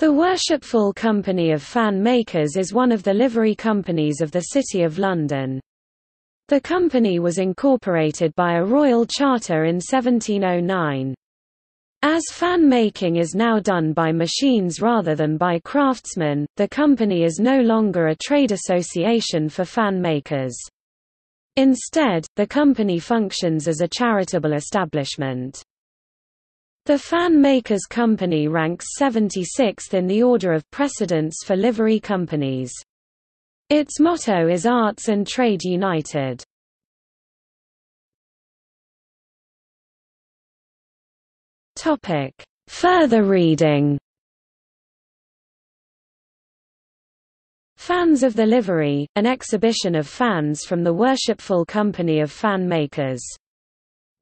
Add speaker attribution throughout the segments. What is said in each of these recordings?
Speaker 1: The Worshipful Company of Fan Makers is one of the livery companies of the City of London. The company was incorporated by a royal charter in 1709. As fan making is now done by machines rather than by craftsmen, the company is no longer a trade association for fan makers. Instead, the company functions as a charitable establishment. The Fan Makers Company ranks 76th in the order of precedence for livery companies. Its motto is Arts and Trade United. Topic: Further reading. Fans of the Livery, an exhibition of fans from the Worshipful Company of Fan Makers.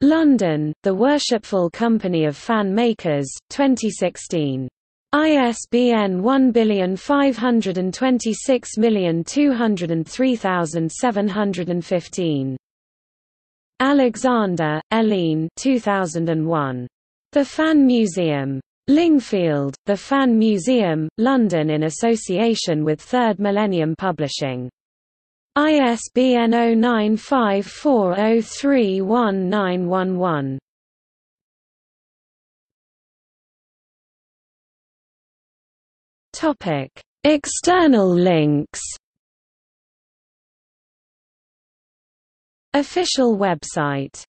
Speaker 1: London, The Worshipful Company of Fan Makers, 2016. ISBN 1526203715. Alexander, Eileen 2001. The Fan Museum. Lingfield, The Fan Museum, London in association with Third Millennium Publishing. ISBN 0954031911. Topic: External links. Official website